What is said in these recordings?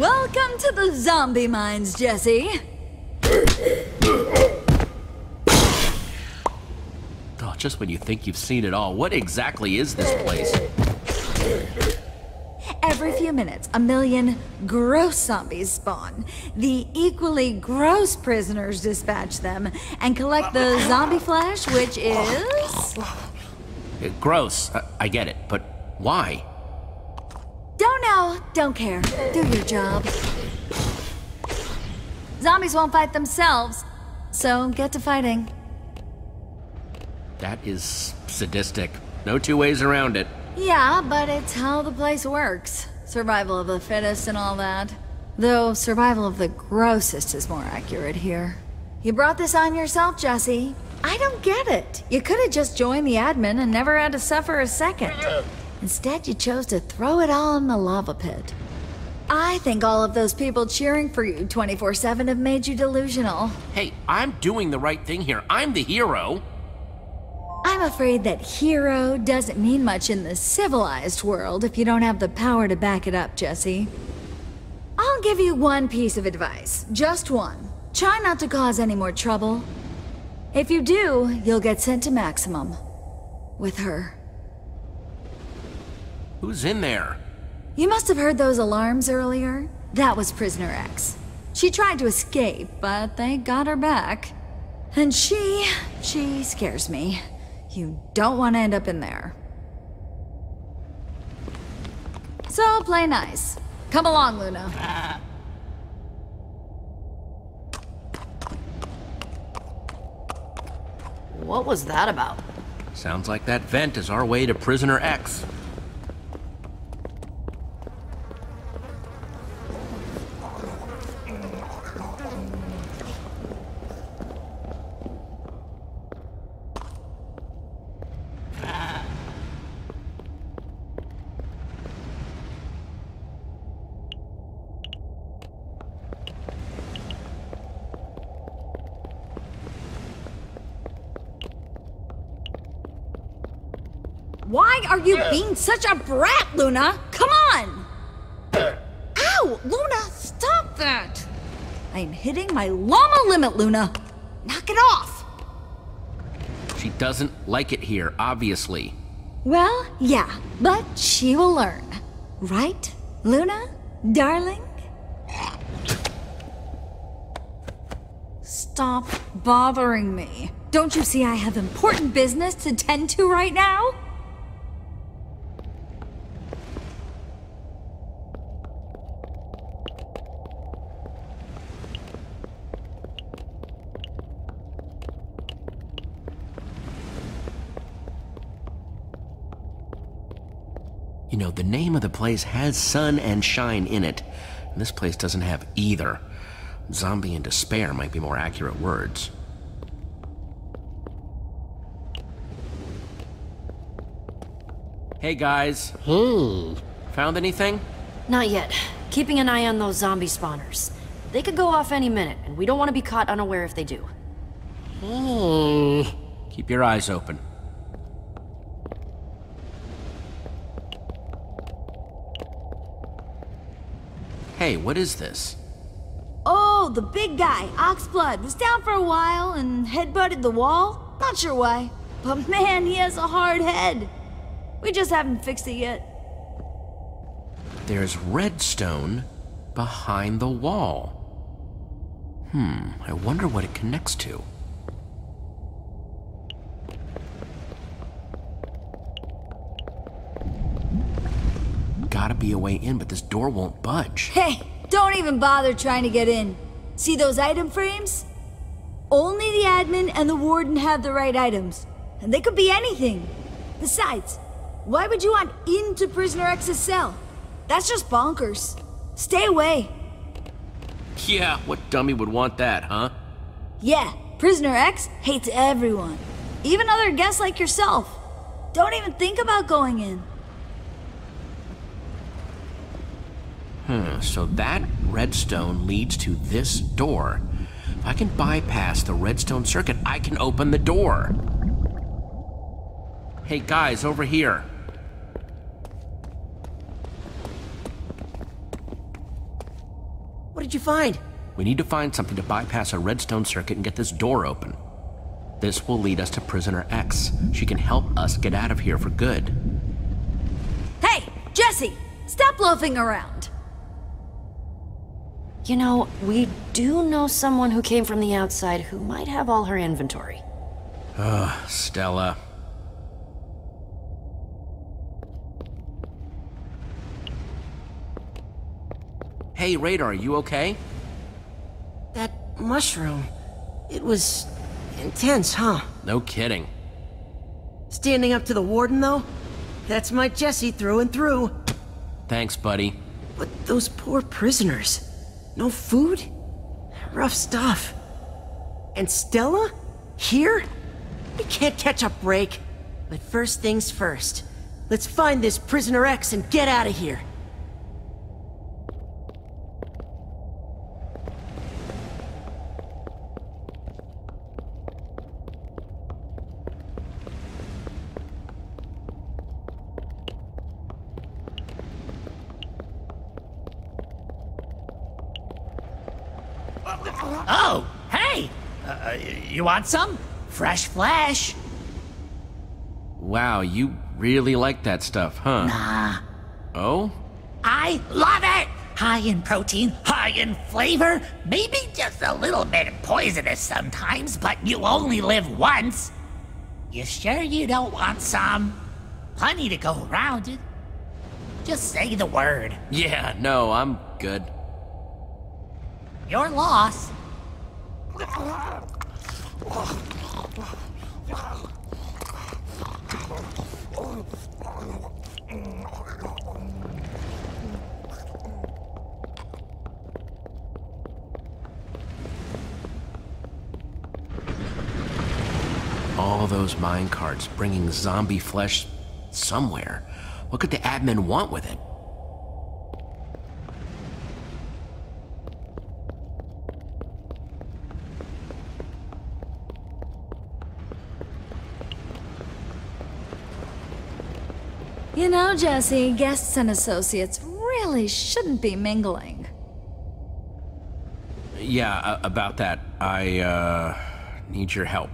Welcome to the zombie mines, Jesse. Oh, just when you think you've seen it all, what exactly is this place? Every few minutes, a million gross zombies spawn. The equally gross prisoners dispatch them and collect the zombie flesh, which is. Gross, I, I get it, but why? Don't know, don't care. Do your job. Zombies won't fight themselves, so get to fighting. That is sadistic. No two ways around it. Yeah, but it's how the place works. Survival of the fittest and all that. Though survival of the grossest is more accurate here. You brought this on yourself, Jesse. I don't get it. You could have just joined the admin and never had to suffer a second. Instead, you chose to throw it all in the lava pit. I think all of those people cheering for you 24 7 have made you delusional. Hey, I'm doing the right thing here. I'm the hero. I'm afraid that hero doesn't mean much in the civilized world if you don't have the power to back it up, Jesse. I'll give you one piece of advice. Just one. Try not to cause any more trouble. If you do, you'll get sent to Maximum. With her. Who's in there? You must have heard those alarms earlier. That was Prisoner X. She tried to escape, but they got her back. And she... she scares me. You don't want to end up in there. So play nice. Come along, Luna. What was that about? Sounds like that vent is our way to Prisoner X. Why are you being such a brat, Luna? Come on! Ow! Luna, stop that! I am hitting my llama limit, Luna! Knock it off! She doesn't like it here, obviously. Well, yeah, but she will learn. Right, Luna? Darling? Stop bothering me. Don't you see I have important business to tend to right now? The name of the place has sun and shine in it. And this place doesn't have either. Zombie and despair might be more accurate words. Hey guys. Hmm. Found anything? Not yet. Keeping an eye on those zombie spawners. They could go off any minute, and we don't want to be caught unaware if they do. Hmm. Keep your eyes open. What is this? Oh, the big guy, Oxblood, was down for a while and headbutted the wall. Not sure why. But man, he has a hard head. We just haven't fixed it yet. There's redstone behind the wall. Hmm, I wonder what it connects to. Gotta be a way in, but this door won't budge. Hey, don't even bother trying to get in. See those item frames? Only the admin and the warden have the right items. And they could be anything. Besides, why would you want into Prisoner X's cell? That's just bonkers. Stay away. Yeah, what dummy would want that, huh? Yeah, Prisoner X hates everyone. Even other guests like yourself. Don't even think about going in. Hmm, so that redstone leads to this door. If I can bypass the redstone circuit, I can open the door. Hey guys, over here. What did you find? We need to find something to bypass a redstone circuit and get this door open. This will lead us to Prisoner X. She can help us get out of here for good. Hey, Jesse! Stop loafing around! You know, we do know someone who came from the outside who might have all her inventory. Ah, Stella. Hey, Radar, you okay? That mushroom. It was intense, huh? No kidding. Standing up to the warden, though? That's my Jesse through and through. Thanks, buddy. But those poor prisoners. No food? Rough stuff. And Stella? Here? We can't catch a break. But first things first. Let's find this Prisoner X and get out of here. Oh, hey! Uh, you want some? Fresh flesh? Wow, you really like that stuff, huh? Nah. Oh? I love it! High in protein, high in flavor, maybe just a little bit poisonous sometimes, but you only live once. You sure you don't want some? Plenty to go around. Just say the word. Yeah, no, I'm good. Your loss. All those mine carts bringing zombie flesh somewhere. What could the admin want with it? You know, Jesse, guests and associates really shouldn't be mingling. Yeah, uh, about that. I, uh, need your help.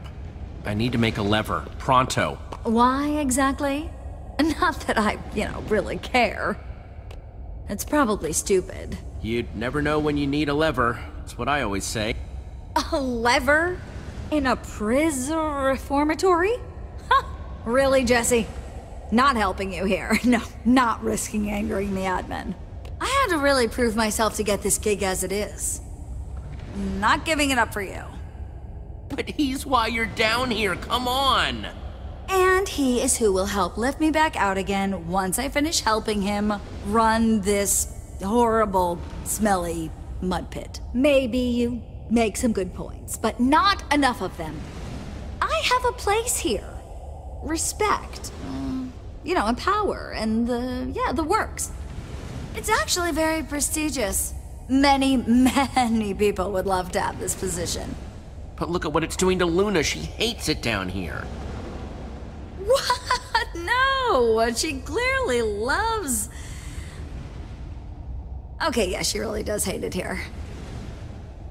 I need to make a lever. Pronto. Why exactly? Not that I, you know, really care. It's probably stupid. You'd never know when you need a lever. That's what I always say. A lever? In a prison reformatory? Huh, really, Jesse? Not helping you here. No, not risking angering the admin. I had to really prove myself to get this gig as it is. Not giving it up for you. But he's why you're down here. Come on. And he is who will help lift me back out again once I finish helping him run this horrible, smelly mud pit. Maybe you make some good points, but not enough of them. I have a place here. Respect. You know, and power, and the, yeah, the works. It's actually very prestigious. Many, many people would love to have this position. But look at what it's doing to Luna. She hates it down here. What? No, she clearly loves. Okay, yeah, she really does hate it here.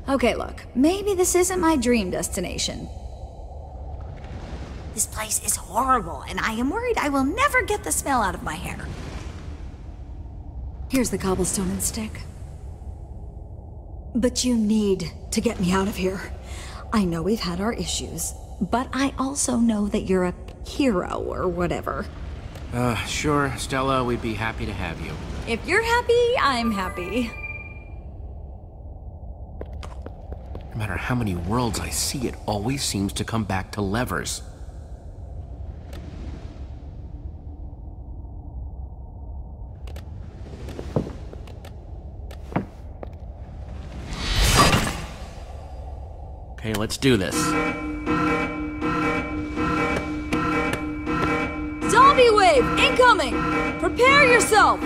Okay, look, maybe this isn't my dream destination. This place is horrible, and I am worried I will never get the smell out of my hair. Here's the cobblestone and stick. But you need to get me out of here. I know we've had our issues, but I also know that you're a hero or whatever. Uh, sure, Stella, we'd be happy to have you. If you're happy, I'm happy. No matter how many worlds I see, it always seems to come back to levers. Okay, let's do this. Zombie wave incoming! Prepare yourself!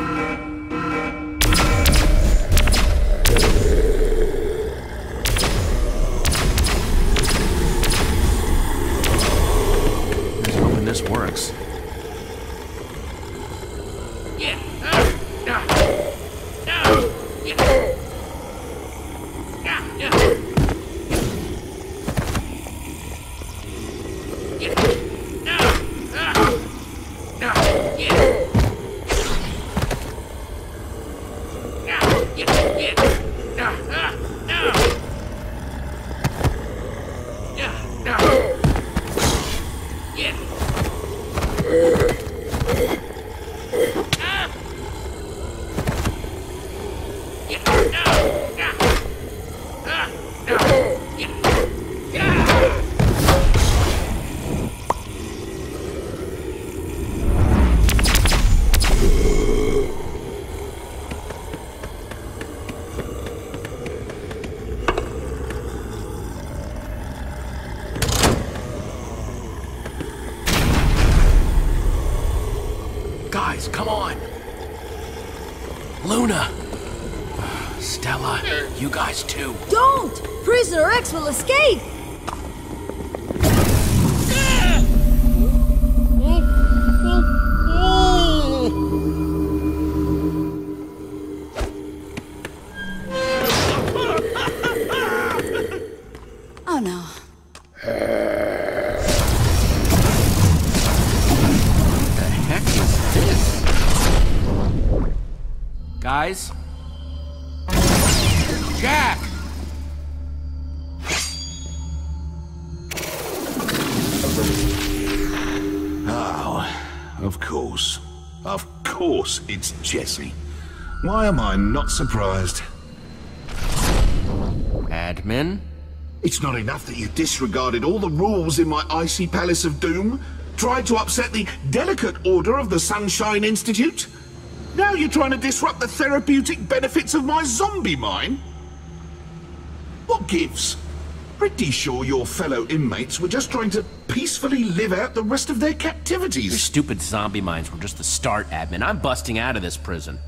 Let's hoping this works. Luna! You guys too. Don't! Prisoner X will escape! Ah, of course. Of course it's Jesse. Why am I not surprised? Admin? It's not enough that you disregarded all the rules in my icy palace of doom, tried to upset the delicate order of the Sunshine Institute. Now you're trying to disrupt the therapeutic benefits of my zombie mine? What gives? Pretty sure your fellow inmates were just trying to peacefully live out the rest of their Your captivities. stupid zombie minds were just the start, Admin. I'm busting out of this prison.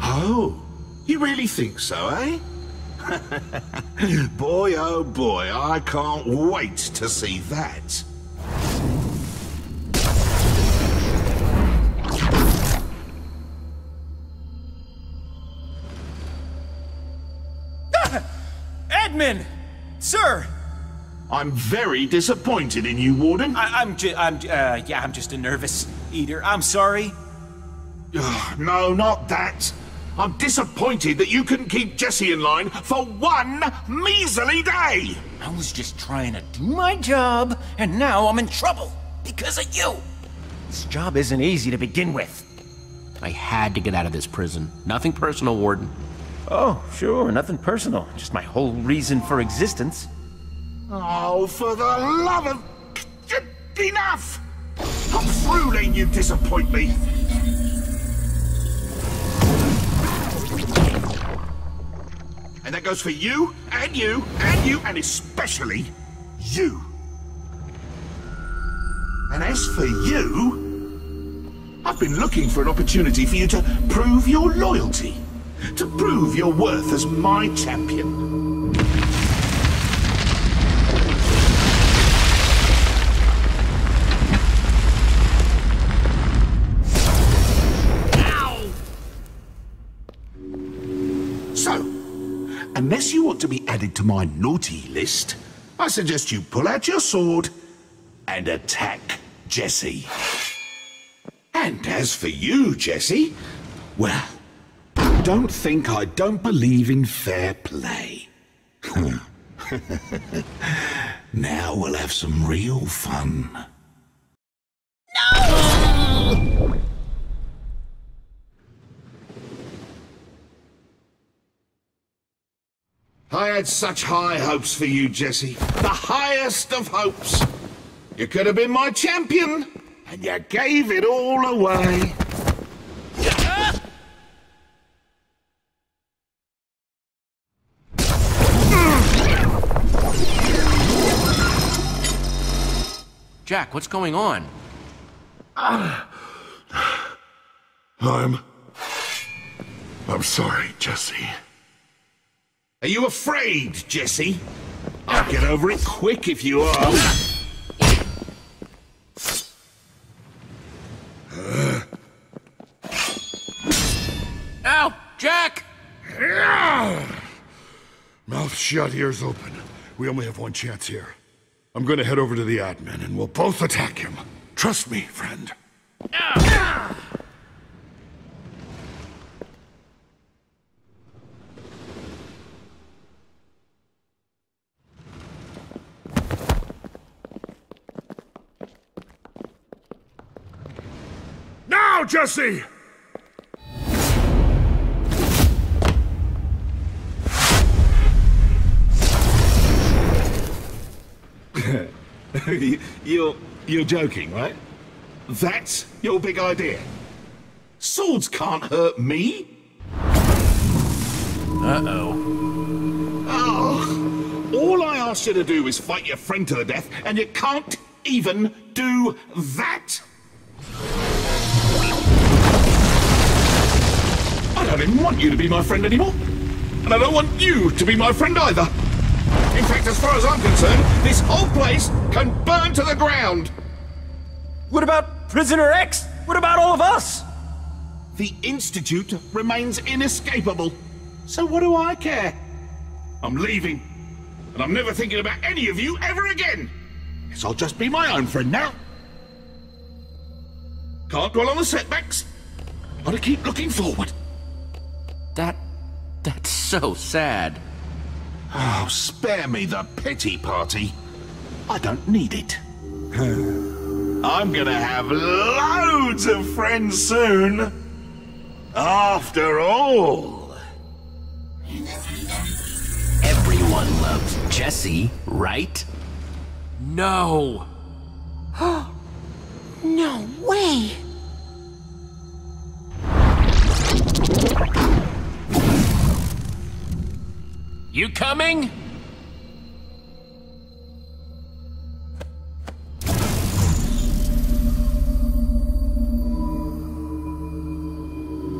Oh, you really think so, eh? boy, oh boy, I can't wait to see that. Admin! Sir! I'm very disappointed in you, Warden. I, I'm ju- I'm, uh, yeah, I'm just a nervous eater. I'm sorry. Ugh, no, not that. I'm disappointed that you couldn't keep Jesse in line for one measly day. I was just trying to do my job, and now I'm in trouble because of you. This job isn't easy to begin with. I had to get out of this prison. Nothing personal, Warden. Oh, sure, nothing personal. Just my whole reason for existence. Oh, for the love of... Enough! I'm through letting you disappoint me. And that goes for you, and you, and you, and especially you. And as for you, I've been looking for an opportunity for you to prove your loyalty, to prove your worth as my champion. Added to my naughty list, I suggest you pull out your sword and attack Jesse. And as for you, Jesse, well, don't think I don't believe in fair play. now we'll have some real fun. Had such high hopes for you, Jesse. The highest of hopes. You could have been my champion, and you gave it all away. Jack, what's going on? I'm. I'm sorry, Jesse. Are you afraid, Jesse? I'll get over it quick if you are. Ow! Jack! Mouth shut, ears open. We only have one chance here. I'm gonna head over to the admin and we'll both attack him. Trust me, friend. Now, Jesse! you're you're joking, right? That's your big idea. Swords can't hurt me. Uh-oh. Oh, all I asked you to do is fight your friend to the death, and you can't even do that. I didn't want you to be my friend anymore. And I don't want you to be my friend either. In fact, as far as I'm concerned, this whole place can burn to the ground. What about Prisoner X? What about all of us? The Institute remains inescapable. So what do I care? I'm leaving. And I'm never thinking about any of you ever again. Guess I'll just be my own friend now. Can't dwell on the setbacks. Gotta keep looking forward. That. that's so sad. Oh, spare me the pity party. I don't need it. I'm gonna have loads of friends soon. After all. Everyone loves Jesse, right? No. No way! You coming?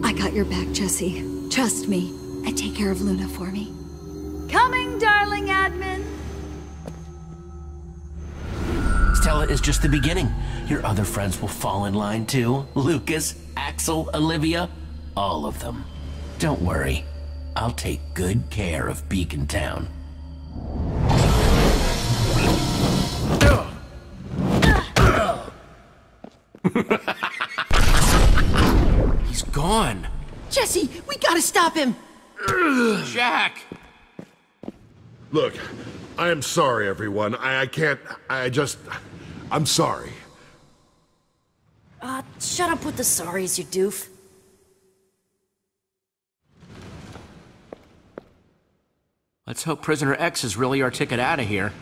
I got your back, Jesse. Trust me. And take care of Luna for me. Coming, darling admin. Stella is just the beginning. Your other friends will fall in line too. Lucas, Axel, Olivia, all of them. Don't worry. I'll take good care of Beacon Town. He's gone. Jesse, we gotta stop him! Jack! Look, I am sorry, everyone. I, I can't. I just. I'm sorry. Uh, shut up with the sorries, you doof. Let's hope Prisoner X is really our ticket out of here.